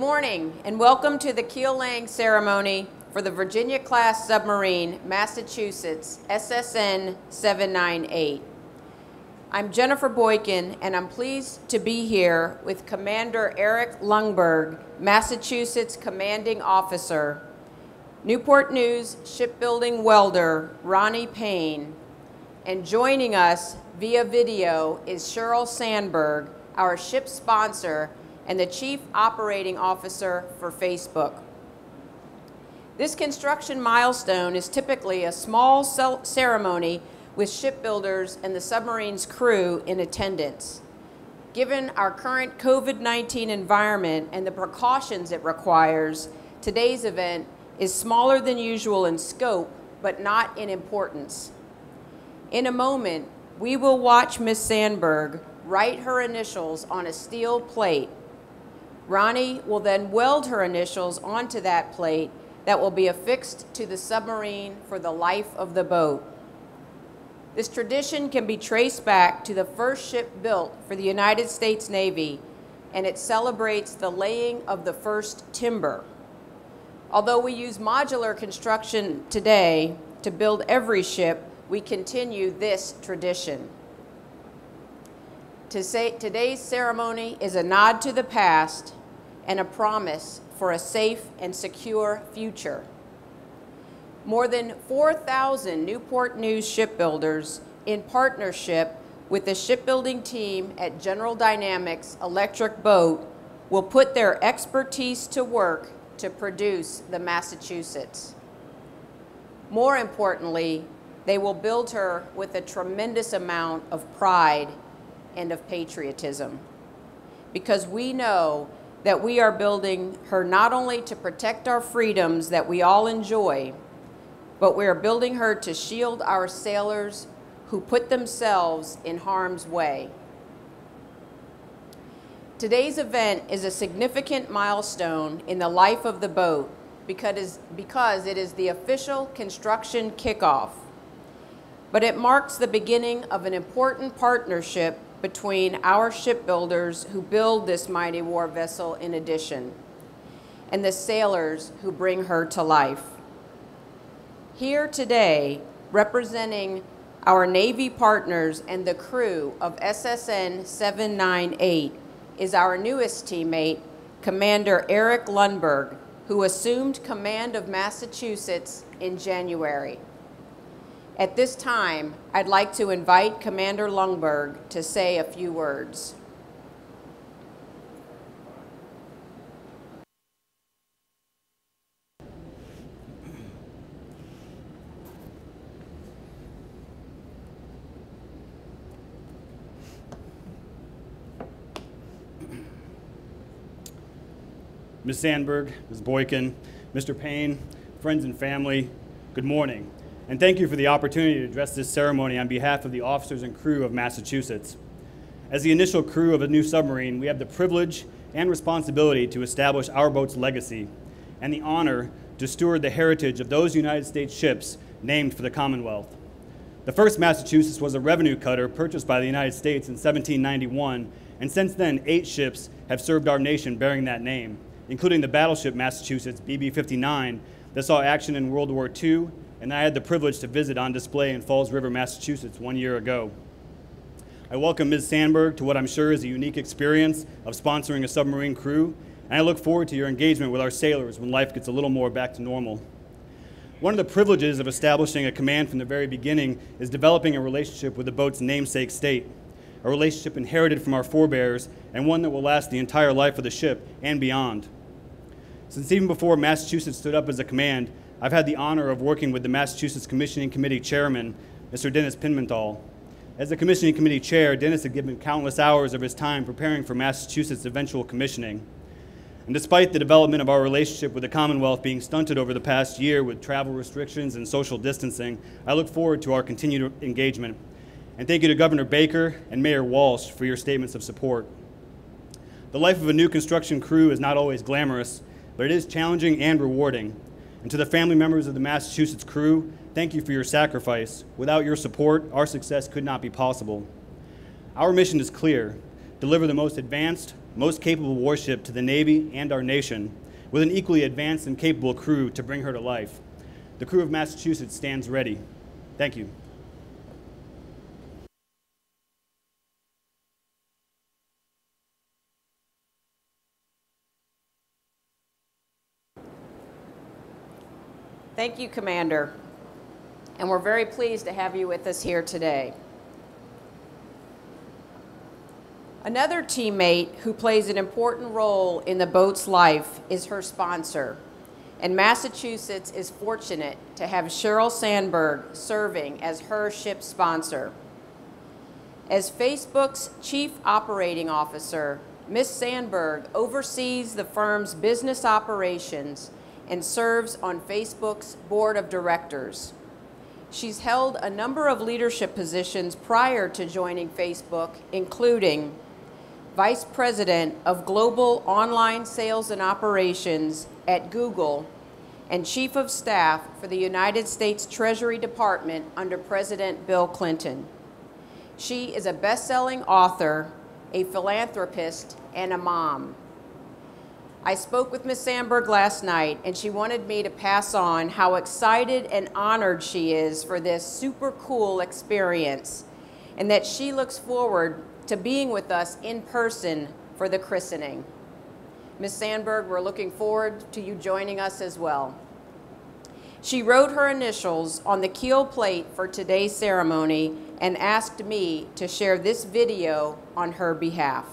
Good morning and welcome to the keel laying ceremony for the Virginia class submarine Massachusetts SSN 798. I'm Jennifer Boykin and I'm pleased to be here with Commander Eric Lundberg, Massachusetts Commanding Officer, Newport News shipbuilding welder Ronnie Payne, and joining us via video is Sheryl Sandberg, our ship sponsor and the Chief Operating Officer for Facebook. This construction milestone is typically a small ceremony with shipbuilders and the submarine's crew in attendance. Given our current COVID-19 environment and the precautions it requires, today's event is smaller than usual in scope, but not in importance. In a moment, we will watch Ms. Sandberg write her initials on a steel plate Ronnie will then weld her initials onto that plate that will be affixed to the submarine for the life of the boat. This tradition can be traced back to the first ship built for the United States Navy, and it celebrates the laying of the first timber. Although we use modular construction today to build every ship, we continue this tradition. To say, today's ceremony is a nod to the past and a promise for a safe and secure future. More than 4,000 Newport News shipbuilders in partnership with the shipbuilding team at General Dynamics Electric Boat will put their expertise to work to produce the Massachusetts. More importantly, they will build her with a tremendous amount of pride and of patriotism because we know that we are building her not only to protect our freedoms that we all enjoy, but we are building her to shield our sailors who put themselves in harm's way. Today's event is a significant milestone in the life of the boat because, it is the official construction kickoff. But it marks the beginning of an important partnership between our shipbuilders who build this mighty war vessel in addition, and the sailors who bring her to life. Here today, representing our Navy partners and the crew of SSN 798 is our newest teammate, Commander Eric Lundberg, who assumed command of Massachusetts in January. At this time, I'd like to invite Commander Lundberg to say a few words. Ms. Sandberg, Ms. Boykin, Mr. Payne, friends and family, good morning and thank you for the opportunity to address this ceremony on behalf of the officers and crew of Massachusetts. As the initial crew of a new submarine, we have the privilege and responsibility to establish our boat's legacy and the honor to steward the heritage of those United States ships named for the Commonwealth. The first Massachusetts was a revenue cutter purchased by the United States in 1791, and since then, eight ships have served our nation bearing that name, including the battleship Massachusetts BB 59 that saw action in World War II and I had the privilege to visit on display in Falls River, Massachusetts one year ago. I welcome Ms. Sandberg to what I'm sure is a unique experience of sponsoring a submarine crew, and I look forward to your engagement with our sailors when life gets a little more back to normal. One of the privileges of establishing a command from the very beginning is developing a relationship with the boat's namesake state, a relationship inherited from our forebears and one that will last the entire life of the ship and beyond. Since even before Massachusetts stood up as a command, I've had the honor of working with the Massachusetts Commissioning Committee Chairman, Mr. Dennis Pimental. As the Commissioning Committee Chair, Dennis had given countless hours of his time preparing for Massachusetts' eventual commissioning. And despite the development of our relationship with the Commonwealth being stunted over the past year with travel restrictions and social distancing, I look forward to our continued engagement. And thank you to Governor Baker and Mayor Walsh for your statements of support. The life of a new construction crew is not always glamorous, but it is challenging and rewarding. And to the family members of the Massachusetts crew, thank you for your sacrifice. Without your support, our success could not be possible. Our mission is clear deliver the most advanced, most capable warship to the Navy and our nation, with an equally advanced and capable crew to bring her to life. The crew of Massachusetts stands ready. Thank you. Thank you, Commander. And we're very pleased to have you with us here today. Another teammate who plays an important role in the boat's life is her sponsor. And Massachusetts is fortunate to have Sheryl Sandberg serving as her ship sponsor. As Facebook's chief operating officer, Ms. Sandberg oversees the firm's business operations and serves on Facebook's board of directors. She's held a number of leadership positions prior to joining Facebook, including Vice President of Global Online Sales and Operations at Google and Chief of Staff for the United States Treasury Department under President Bill Clinton. She is a best-selling author, a philanthropist, and a mom. I spoke with Ms. Sandberg last night, and she wanted me to pass on how excited and honored she is for this super cool experience, and that she looks forward to being with us in person for the christening. Ms. Sandberg, we're looking forward to you joining us as well. She wrote her initials on the keel plate for today's ceremony and asked me to share this video on her behalf.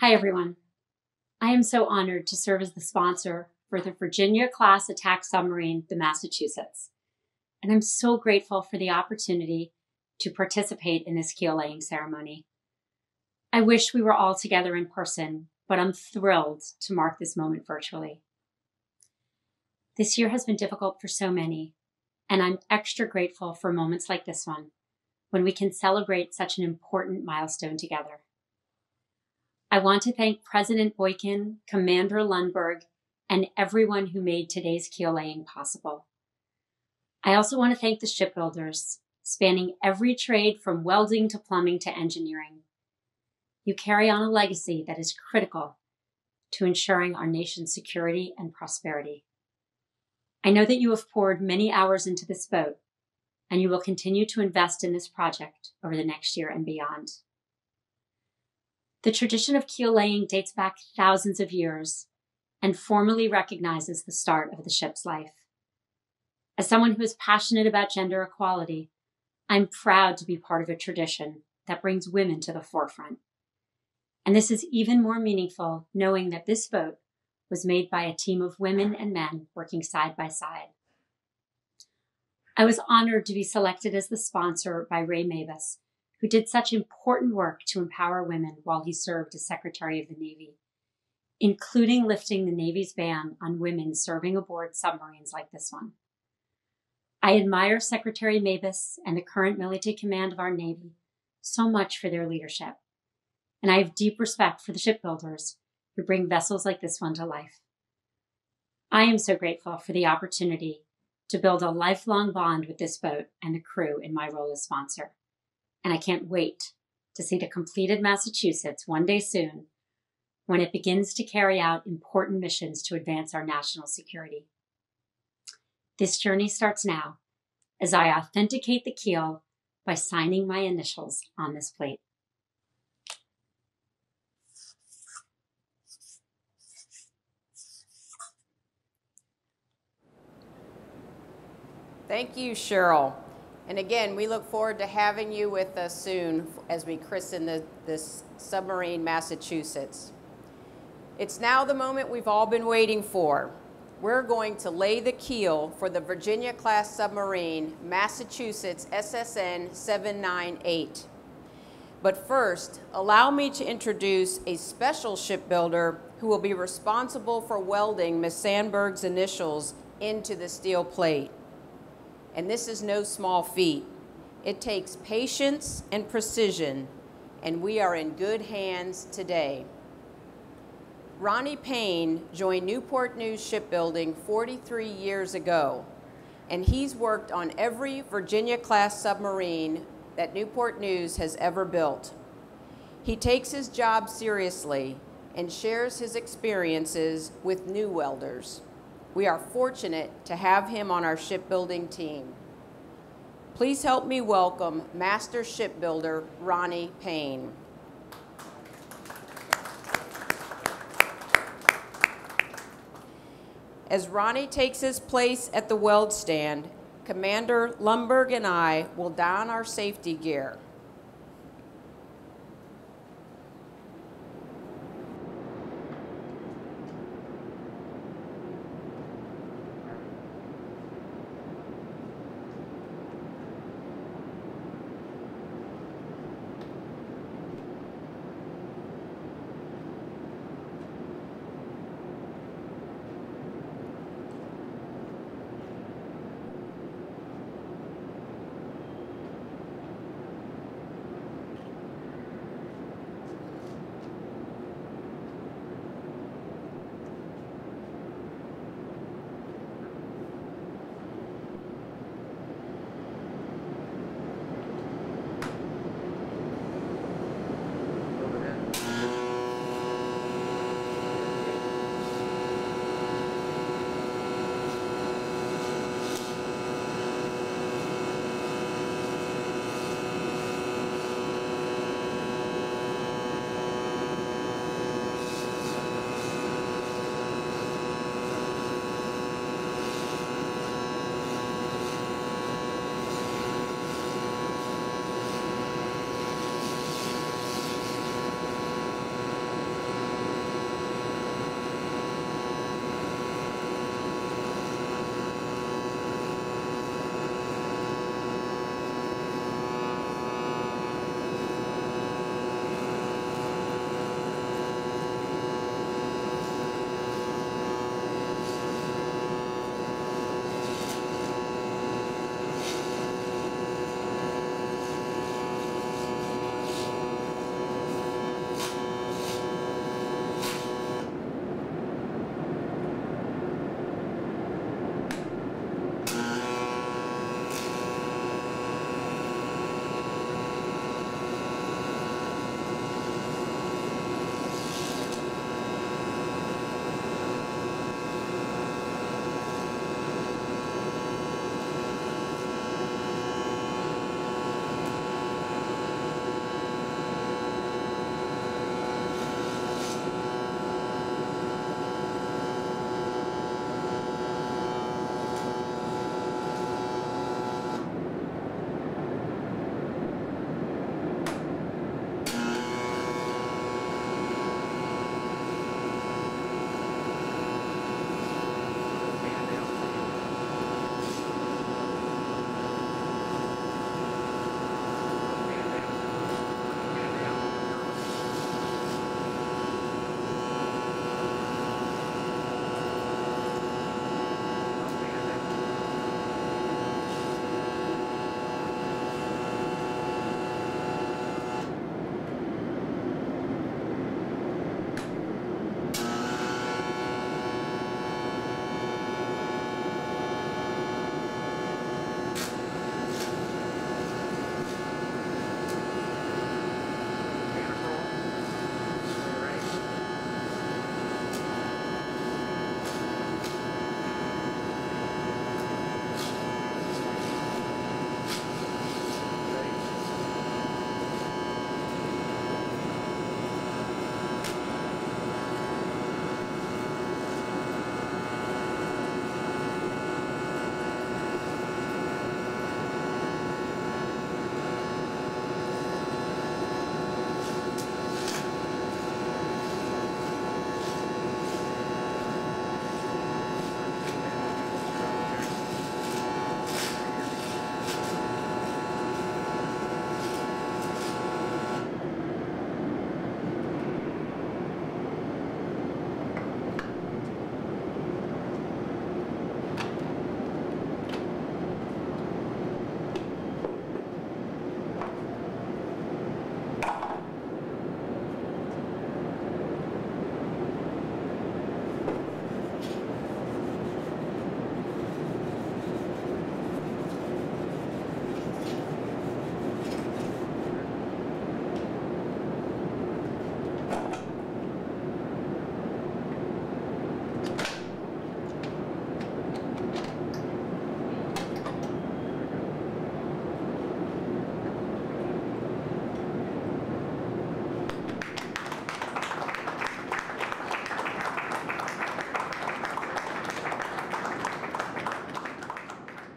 Hi, everyone. I am so honored to serve as the sponsor for the Virginia class attack submarine, the Massachusetts. And I'm so grateful for the opportunity to participate in this keel laying ceremony. I wish we were all together in person, but I'm thrilled to mark this moment virtually. This year has been difficult for so many, and I'm extra grateful for moments like this one when we can celebrate such an important milestone together. I want to thank President Boykin, Commander Lundberg, and everyone who made today's keel laying possible. I also want to thank the shipbuilders, spanning every trade from welding to plumbing to engineering. You carry on a legacy that is critical to ensuring our nation's security and prosperity. I know that you have poured many hours into this boat, and you will continue to invest in this project over the next year and beyond. The tradition of keel laying dates back thousands of years and formally recognizes the start of the ship's life. As someone who is passionate about gender equality, I'm proud to be part of a tradition that brings women to the forefront. And this is even more meaningful knowing that this boat was made by a team of women and men working side by side. I was honored to be selected as the sponsor by Ray Mabus, who did such important work to empower women while he served as Secretary of the Navy, including lifting the Navy's ban on women serving aboard submarines like this one. I admire Secretary Mabus and the current military command of our Navy so much for their leadership. And I have deep respect for the shipbuilders who bring vessels like this one to life. I am so grateful for the opportunity to build a lifelong bond with this boat and the crew in my role as sponsor and I can't wait to see the completed Massachusetts one day soon when it begins to carry out important missions to advance our national security. This journey starts now as I authenticate the keel by signing my initials on this plate. Thank you, Sheryl. And again, we look forward to having you with us soon as we christen the, this submarine Massachusetts. It's now the moment we've all been waiting for. We're going to lay the keel for the Virginia-class submarine Massachusetts SSN 798. But first, allow me to introduce a special shipbuilder who will be responsible for welding Ms. Sandberg's initials into the steel plate and this is no small feat. It takes patience and precision, and we are in good hands today. Ronnie Payne joined Newport News Shipbuilding 43 years ago, and he's worked on every Virginia-class submarine that Newport News has ever built. He takes his job seriously and shares his experiences with new welders. We are fortunate to have him on our shipbuilding team. Please help me welcome Master Shipbuilder Ronnie Payne. As Ronnie takes his place at the weld stand, Commander Lundberg and I will don our safety gear.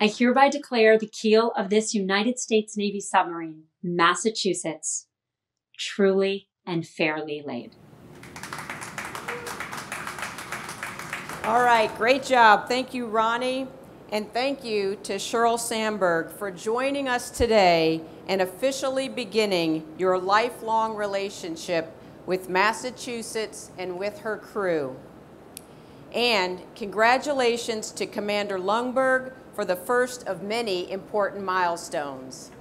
I hereby declare the keel of this United States Navy submarine, Massachusetts, truly and fairly laid. All right, great job. Thank you, Ronnie. And thank you to Sheryl Sandberg for joining us today and officially beginning your lifelong relationship with Massachusetts and with her crew. And congratulations to Commander Lundberg for the first of many important milestones.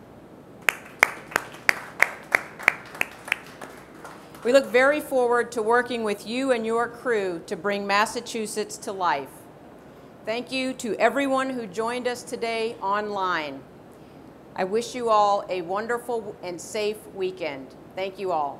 We look very forward to working with you and your crew to bring Massachusetts to life. Thank you to everyone who joined us today online. I wish you all a wonderful and safe weekend. Thank you all.